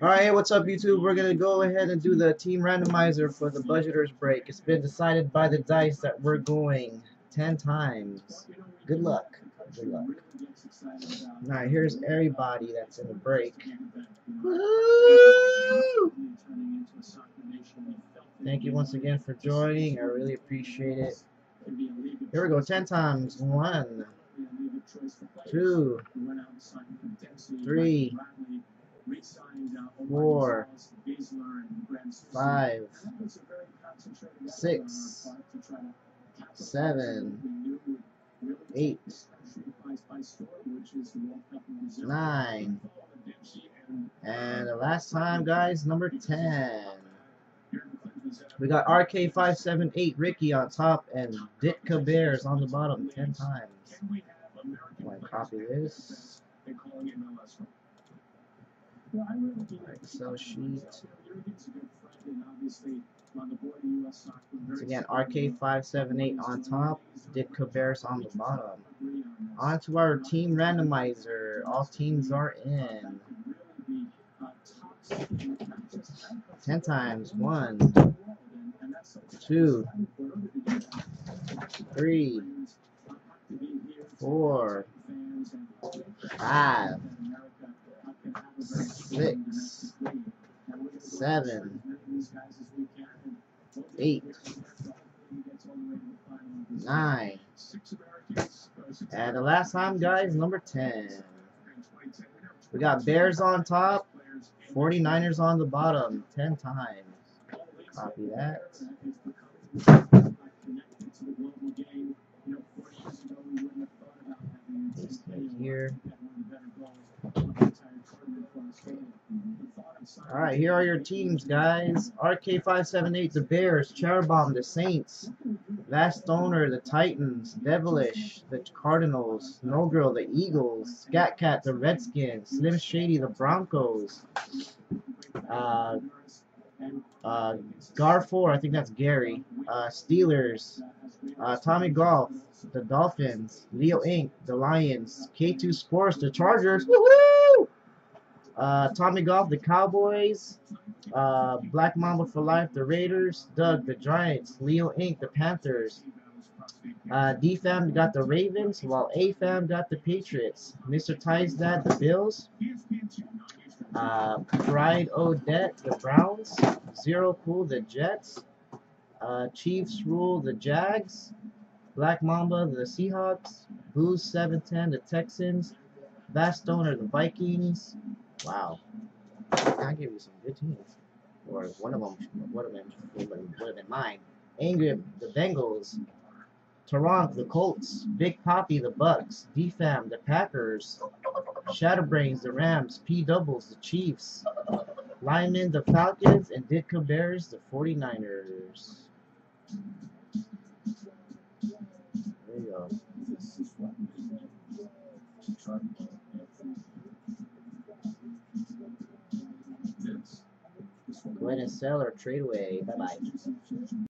Alright, what's up YouTube? We're going to go ahead and do the team randomizer for the budgeters break. It's been decided by the dice that we're going 10 times. Good luck. Good luck. Alright, here's everybody that's in the break. Thank you once again for joining. I really appreciate it. Here we go. 10 times. One, two, three, four, five, six, seven, eight, nine, and the last time, guys, number 10. We got RK578 Ricky on top and Ditka Bears on the bottom 10 times. I'm copy this. Excel sheet. Once again, RK578 on top, Ditka Bears on the bottom. On to our team randomizer. All teams are in. 10 times. One, two, three, four, five, six, seven, eight, nine, and the last time, guys, number 10. We got Bears on top, 49ers on the bottom, 10 times. Copy that. Right here. Alright, here are your teams, guys. RK578, the Bears. Cherubom, the Saints. Last Stoner, the Titans. Devilish, the Cardinals. No Girl, the Eagles. Scat Cat, the Redskins. Slim Shady, the Broncos. Uh, uh, Gar4, I think that's Gary. Uh, Steelers. Uh, Tommy Golf, the Dolphins. Leo Inc., the Lions. K2 Sports, the Chargers. Uh, Tommy Golf, the Cowboys. Uh, Black Mamba for Life, the Raiders. Doug, the Giants. Leo Inc., the Panthers. Uh, D-Fam got the Ravens, while A-Fam got the Patriots. Mr. Ty's dad, the Bills. Uh, Pride Odette, the Browns. Zero Cool, the Jets. Uh, Chiefs Rule, the Jags. Black Mamba, the Seahawks. Booze 710, the Texans. Vast Stoner, the Vikings. Wow. I give you some good teams. Or one of them, one of them would have been mine. Angry, the Bengals. Toronto, the Colts. Big Poppy, the Bucks. DFAM, the Packers. Shadowbrains, the Rams. P Doubles, the Chiefs. Lyman, the Falcons. And Ditka Bears, the 49ers. There you go. Ahead and sell or trade away. Bye bye.